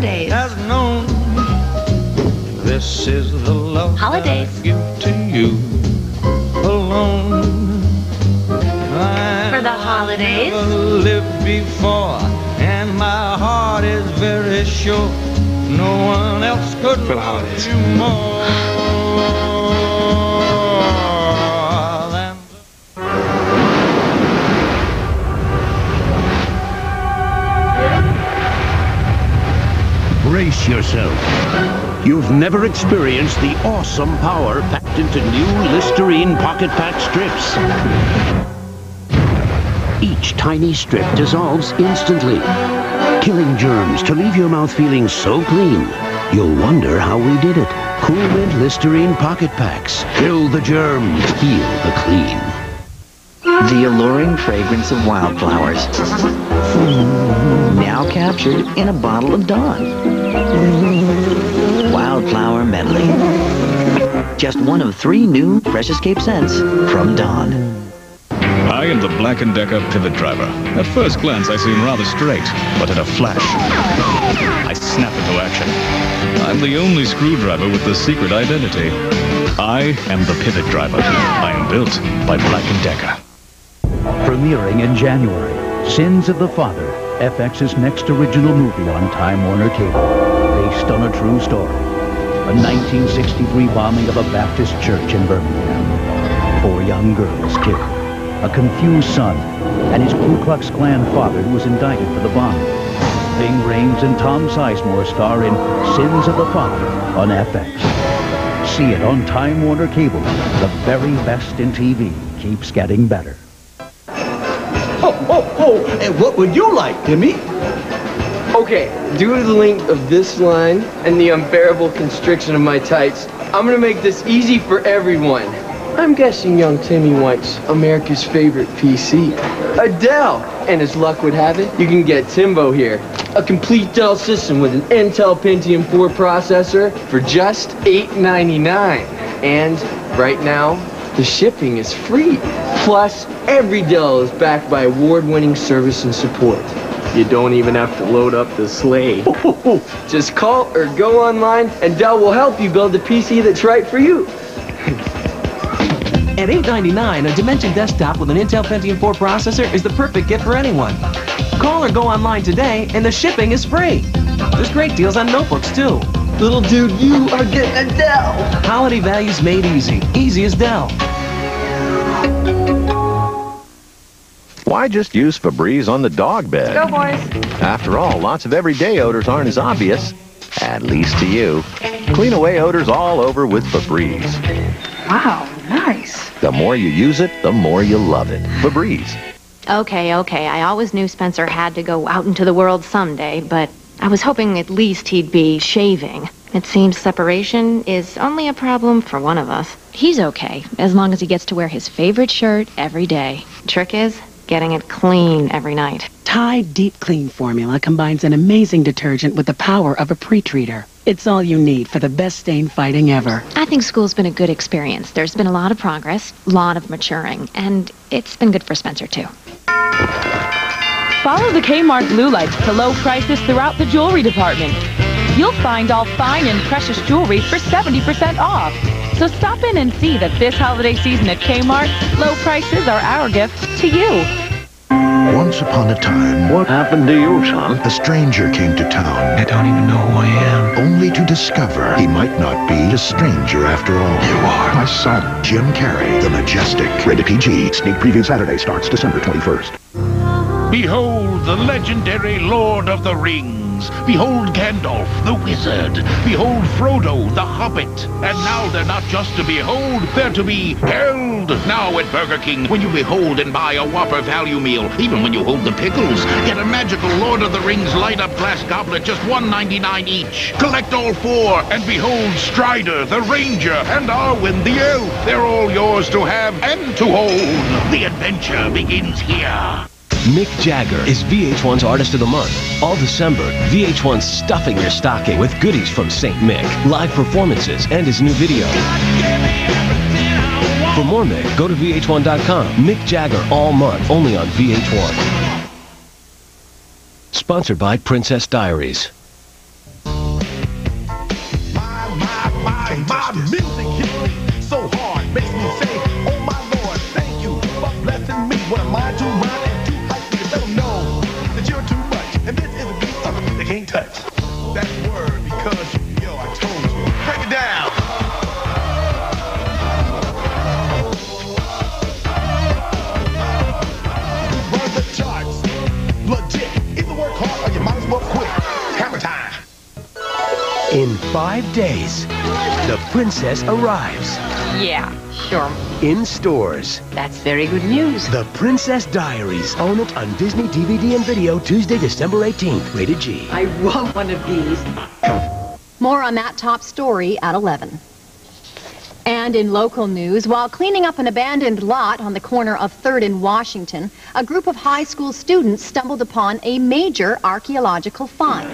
Holidays. has known. This is the love Holidays. I give to you alone. I For the holidays. never lived before, and my heart is very sure no one else could For the love holidays. Brace yourself. You've never experienced the awesome power packed into new Listerine Pocket Pack strips. Each tiny strip dissolves instantly, killing germs to leave your mouth feeling so clean. You'll wonder how we did it. Cool Mint Listerine Pocket Packs. Kill the germs, heal the clean. The alluring fragrance of wildflowers. Now captured in a bottle of Dawn. Wildflower Medley. Just one of three new Fresh Escape scents from Dawn. I am the Black & Decker pivot driver. At first glance, I seem rather straight, but in a flash, I snap into action. I'm the only screwdriver with the secret identity. I am the pivot driver. I am built by Black & Decker. Premiering in January, Sins of the Father, FX's next original movie on Time Warner Cable, based on a true story. A 1963 bombing of a Baptist church in Birmingham. Four young girls killed. A confused son, and his Ku Klux Klan father who was indicted for the bombing. Ving Rhames and Tom Sizemore star in Sins of the Father on FX. See it on Time Warner Cable. The very best in TV keeps getting better. Oh, oh, oh, and what would you like, Timmy? Okay, due to the length of this line and the unbearable constriction of my tights, I'm gonna make this easy for everyone. I'm guessing young Timmy White's America's favorite PC. A Dell! And as luck would have it, you can get Timbo here. A complete Dell system with an Intel Pentium 4 processor for just $8.99. And right now, the shipping is free. Plus, every Dell is backed by award-winning service and support. You don't even have to load up the sleigh. Just call or go online and Dell will help you build the PC that's right for you. At $8.99, a Dimension desktop with an Intel Pentium 4 processor is the perfect gift for anyone. Call or go online today, and the shipping is free. There's great deals on notebooks, too. Little dude, you are getting a Dell. Holiday values made easy. Easy as Dell. Why just use Febreze on the dog bed? Go, boys. After all, lots of everyday odors aren't as obvious. At least to you. Clean away odors all over with Febreze. Wow, nice. The more you use it, the more you love it. Febreze. Okay, okay. I always knew Spencer had to go out into the world someday, but I was hoping at least he'd be shaving. It seems separation is only a problem for one of us. He's okay, as long as he gets to wear his favorite shirt every day. Trick is getting it clean every night. Tide Deep Clean formula combines an amazing detergent with the power of a pre-treater. It's all you need for the best stain fighting ever. I think school's been a good experience. There's been a lot of progress, a lot of maturing, and it's been good for Spencer too. Follow the Kmart Blue Lights to low prices throughout the jewelry department. You'll find all fine and precious jewelry for 70% off. So stop in and see that this holiday season at Kmart, low prices are our gift to you. Once upon a time... What happened to you, son? A stranger came to town. I don't even know who I am. Only to discover he might not be a stranger after all. You are. My son, Jim Carrey, the Majestic. Rated PG. Sneak preview Saturday starts December 21st. Behold the legendary Lord of the Rings. Behold Gandalf, the wizard. Behold Frodo, the hobbit. And now they're not just to behold, they're to be held. Now at Burger King, when you behold and buy a Whopper value meal, even when you hold the pickles, get a magical Lord of the Rings light-up glass goblet, just $1.99 each. Collect all four, and behold Strider, the ranger, and Arwen, the elf. They're all yours to have and to hold. The adventure begins here. Mick Jagger is VH1's Artist of the Month. All December, VH1's stuffing your stocking with goodies from St. Mick, live performances, and his new video. For more Mick, go to VH1.com. Mick Jagger all month, only on VH1. Sponsored by Princess Diaries. My, my, my, In five days, the princess arrives. Yeah, sure. In stores. That's very good news. The Princess Diaries. Own it on Disney DVD and video Tuesday, December 18th. Rated G. I want one of these. More on that top story at 11. And in local news, while cleaning up an abandoned lot on the corner of 3rd and Washington, a group of high school students stumbled upon a major archaeological find.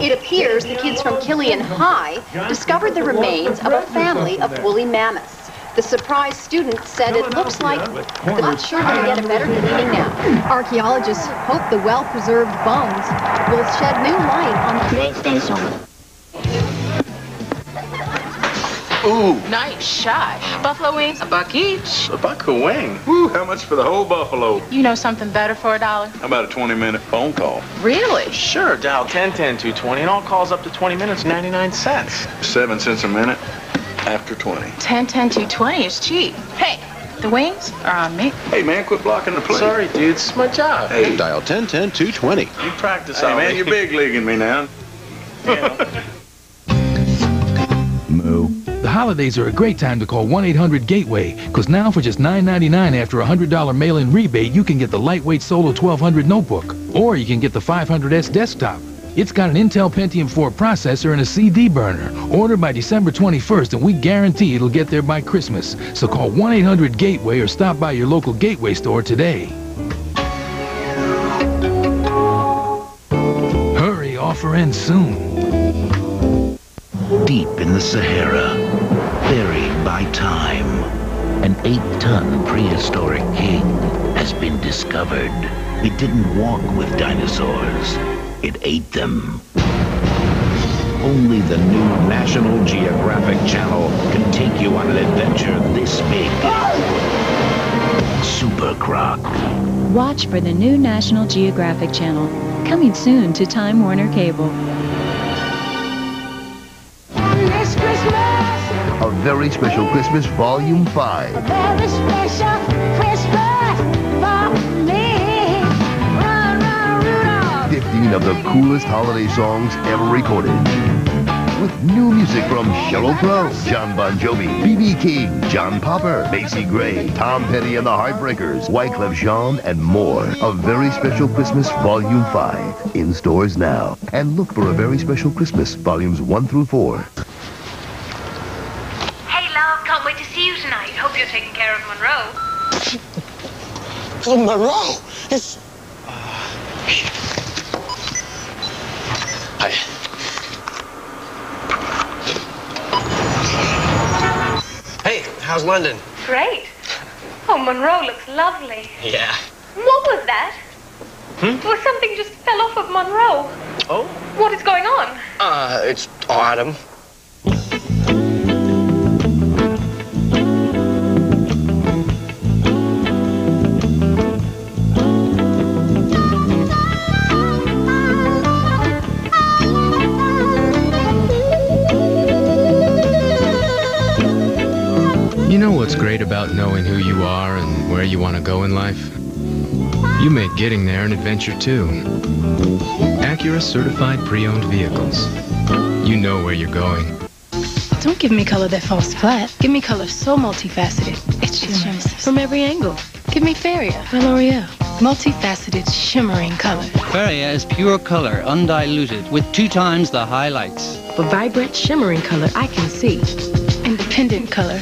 It appears the kids from Killian High discovered the remains of a family of woolly mammoths. The surprised students said it looks like the not sure going to get a better cleaning now. Archaeologists hope the well-preserved bones will shed new light on the Ooh, Nice shot. Buffalo wings, a buck each. a buck a wing. Woo, how much for the whole buffalo? You know something better for a dollar? How about a 20 minute phone call? Really? Sure, dial 1010 220 and all calls up to 20 minutes, 99 cents. Seven cents a minute after 20. 10, 10, 220 is cheap. Hey, the wings are on me. Hey, man, quit blocking the plate. Sorry, dude, it's my job. Hey, Dial 1010 220. You practice Hey, all man, you're big leaguing me now. Moo. Holidays are a great time to call 1-800-GATEWAY, because now for just $9.99 after a $100 mail-in rebate, you can get the lightweight Solo 1200 notebook, or you can get the 500S desktop. It's got an Intel Pentium 4 processor and a CD burner. Order by December 21st, and we guarantee it'll get there by Christmas. So call 1-800-GATEWAY or stop by your local Gateway store today. Hurry, offer ends soon. Deep in the Sahara, by time, an eight-ton prehistoric king has been discovered. It didn't walk with dinosaurs. It ate them. Only the new National Geographic Channel can take you on an adventure this big. Super Croc. Watch for the new National Geographic Channel, coming soon to Time Warner Cable. Very special Christmas Volume 5. very special Christmas for me. Run, run, Rudolph. 15 of the coolest holiday songs ever recorded. With new music from Sheryl Crow, Jon Bon Jovi, B.B. King, John Popper, Macy Gray, Tom Petty and the Heartbreakers, Wyclef Jean, and more. A very special Christmas Volume 5 in stores now. And look for a very special Christmas Volumes 1 through 4. You're taking care of Monroe. Oh, Monroe, it's... Hey, how's London? Great. Oh, Monroe looks lovely. Yeah. What was that? Hmm? Well, something just fell off of Monroe. Oh? What is going on? Uh, it's autumn. Great about knowing who you are and where you want to go in life? You make getting there an adventure too. Acura certified pre-owned vehicles. You know where you're going. Don't give me color that falls flat. Give me color so multifaceted. It shimmers from every angle. Give me Feria by L'Oreal. Multifaceted, shimmering color. Feria is pure color, undiluted, with two times the highlights. For vibrant, shimmering color I can see. Independent color.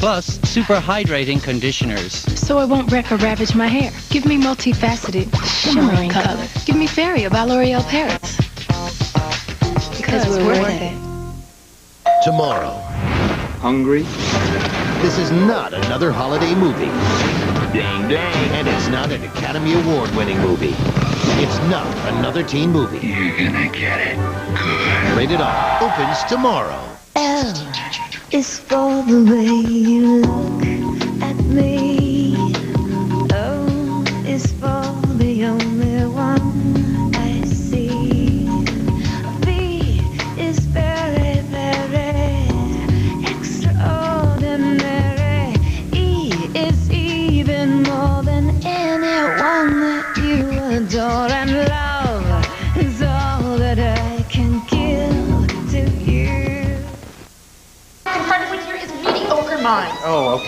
Plus, super hydrating conditioners. So I won't wreck or ravage my hair. Give me multifaceted, shimmering color. Give me Feria by L'Oreal Paris. Because we're worth it. Tomorrow. Hungry? This is not another holiday movie. Dang dang. And it's not an Academy Award winning movie. It's not another teen movie. You're gonna get it good. Rated R. Opens tomorrow. Oh. Is for the way you look at me.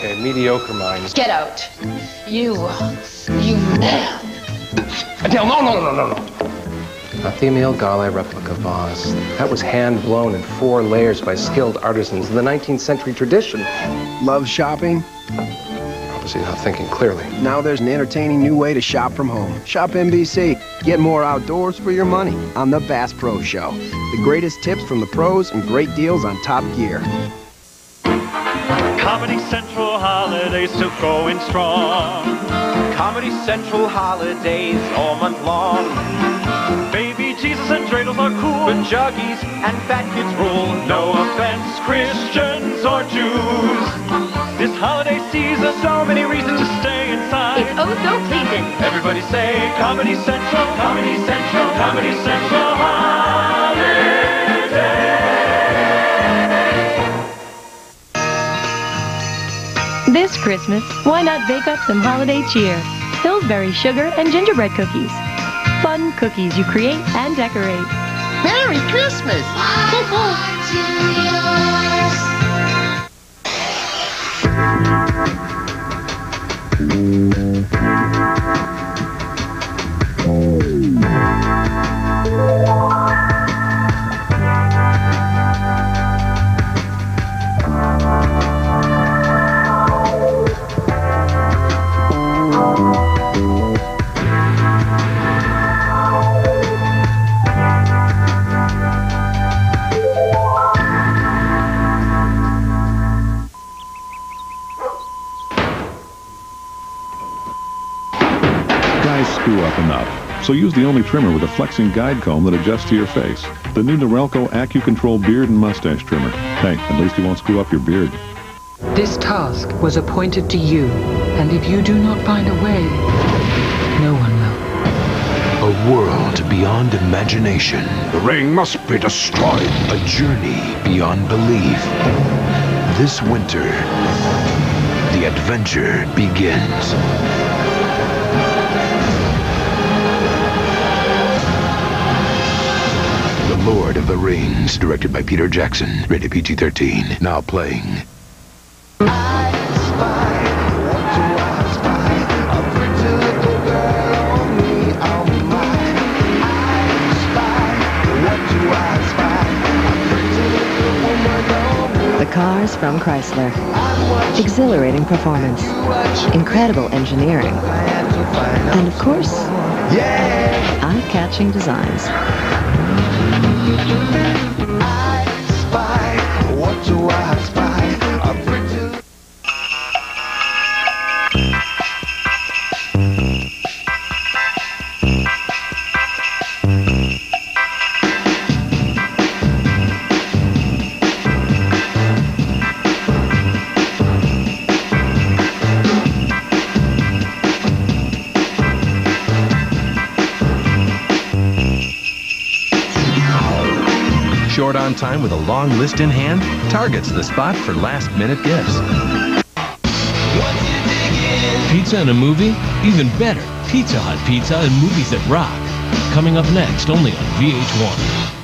Okay. Mediocre minds. Get out. You, you man. Adele, no, no, no, no, no. Not the Emile Gallé replica vase. That was hand blown in four layers by skilled artisans in the 19th century tradition. Love shopping? Obviously not thinking clearly. Now there's an entertaining new way to shop from home. Shop NBC. Get more outdoors for your money on the Bass Pro Show. The greatest tips from the pros and great deals on top gear. Comedy Central holidays still going strong. Comedy Central holidays all month long. Baby Jesus and dreidels are cool, but juggies and fat kids rule. No offense, Christians or Jews. This holiday season, so many reasons to stay inside. It's oh so pleasing. Everybody say Comedy Central, Comedy Central, Comedy Central This Christmas, why not bake up some holiday cheer? Pillsbury sugar and gingerbread cookies. Fun cookies you create and decorate. Merry Christmas! Guys screw up enough. So use the only trimmer with a flexing guide comb that adjusts to your face. The new Norelco AccuControl Beard and Mustache Trimmer. Hey, at least you won't screw up your beard. This task was appointed to you, and if you do not find a way, no one will. A world beyond imagination. The ring must be destroyed. A journey beyond belief. This winter, the adventure begins. Lord of the Rings, directed by Peter Jackson, rated PG-13, now playing. The cars from Chrysler. Exhilarating performance. Incredible engineering. And of course, eye-catching designs. Time with a long list in hand? Target's the spot for last minute gifts. Pizza and a movie? Even better, Pizza Hut Pizza and movies that rock. Coming up next, only on VH1.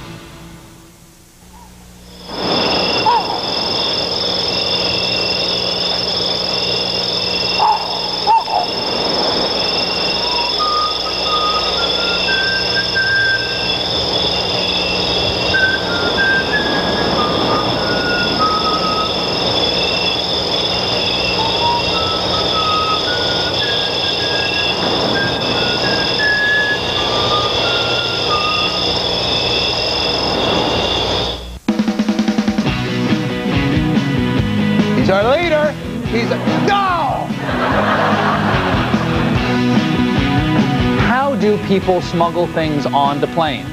People smuggle things onto planes?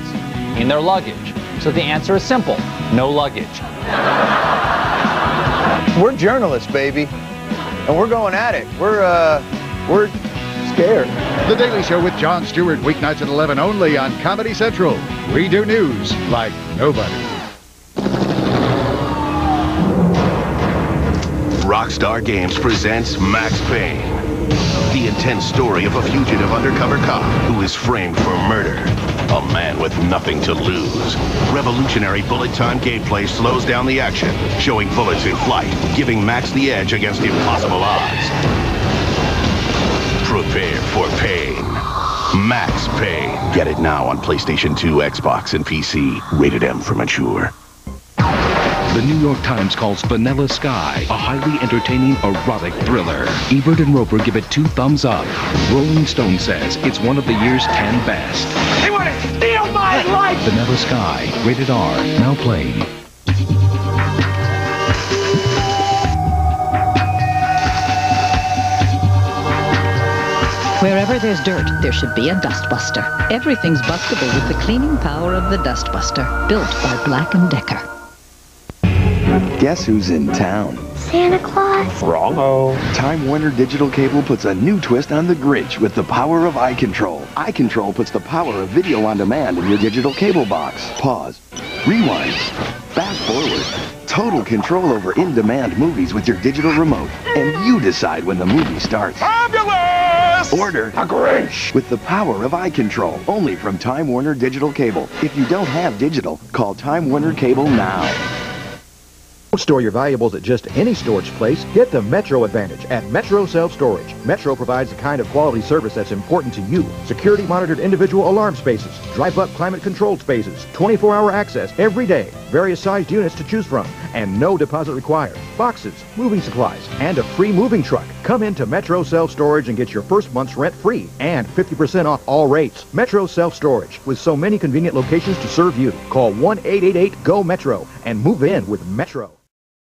In their luggage. So the answer is simple. No luggage. We're journalists, baby. And we're going at it. We're, uh, we're scared. The Daily Show with Jon Stewart, weeknights at 11 only on Comedy Central. We do news like nobody. Rockstar Games presents Max Payne. The intense story of a fugitive undercover cop who is framed for murder. A man with nothing to lose. Revolutionary bullet time gameplay slows down the action, showing bullets in flight, giving Max the edge against impossible odds. Prepare for pain. Max Payne. Get it now on PlayStation 2, Xbox, and PC. Rated M for mature. The New York Times calls Vanilla Sky a highly entertaining erotic thriller. Ebert and Roeper give it two thumbs up. Rolling Stone says it's one of the year's 10 best. They want to steal my life! Vanilla Sky, rated R, now playing. Wherever there's dirt, there should be a dustbuster. Everything's bustable with the cleaning power of the dustbuster, built by Black & Decker. Guess who's in town? Santa Claus? Wrong-o. Time Warner Digital Cable puts a new twist on the Grinch with the power of iControl. Eye control puts the power of video on demand in your digital cable box. Pause. Rewind. Fast forward. Total control over in-demand movies with your digital remote. And you decide when the movie starts. Ambulance! Order a Grinch with the power of iControl. Only from Time Warner Digital Cable. If you don't have digital, call Time Warner Cable now. Don't store your valuables at just any storage place. Get the Metro advantage at Metro Self Storage. Metro provides the kind of quality service that's important to you. Security monitored individual alarm spaces, drive up climate controlled spaces, 24 hour access every day, various sized units to choose from, and no deposit required. Boxes, moving supplies, and a free moving truck. Come into Metro Self Storage and get your first month's rent free and 50% off all rates. Metro Self Storage with so many convenient locations to serve you. Call 1 888 GO METRO and move in with Metro.